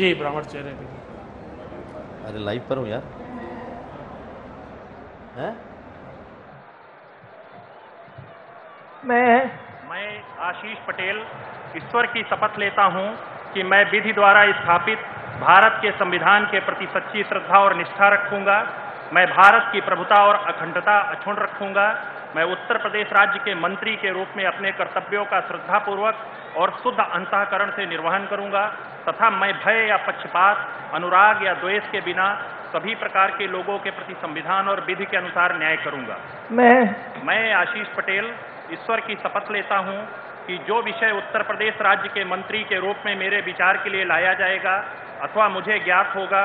जी ब्राह्मण चेहरे पे। अरे लाइव पर हूँ यार। हैं? मैं मैं आशीष पटेल ईश्वर की शपथ लेता हूँ कि मैं विधि द्वारा स्थापित भारत के संविधान के प्रति सच्ची श्रद्धा और निष्ठा रखूँगा। मैं भारत की प्रभुता और अखंडता अक्षुण रखूँगा। मैं उत्तर प्रदेश राज्य के मंत्री के रूप में अपने कर्तव्यों का श्रद्धापूर्वक और शुद्ध अंतकरण से निर्वहन करूँगा तथा मैं भय या पक्षपात अनुराग या द्वेष के बिना सभी प्रकार के लोगों के प्रति संविधान और विधि के अनुसार न्याय करूँगा। मैं मैं आशीष पटेल ईश्वर की शपथ लेता हूँ कि जो विषय उत्तर प्रदेश राज्य के मंत्री के रूप में मेरे विचार के लिए लाया जाएगा अथवा मुझे ज्ञात होगा